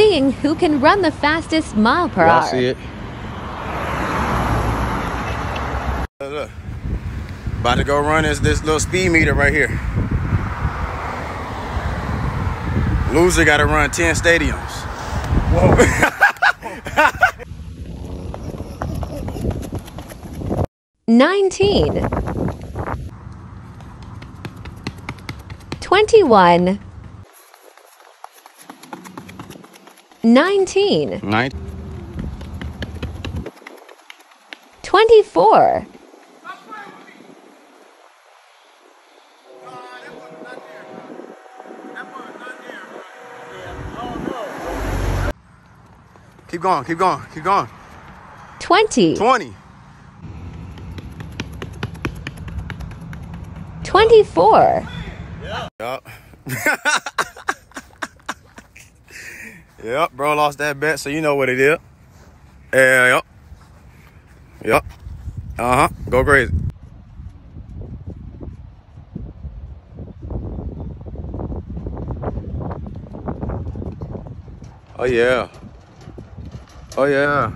seeing who can run the fastest mile per Y'all hour. see it? Look, look. About to go run this, this little speed meter right here. Loser got to run 10 stadiums. Whoa. Nineteen. Twenty-one. Nineteen. Nine. Twenty-four. Keep going, keep going, keep going. Twenty. 20. Twenty-four. Yup. yep, bro lost that bet, so you know what it is. Yeah, yep. Yep. Uh huh. Go crazy. Oh, yeah. Oh, yeah.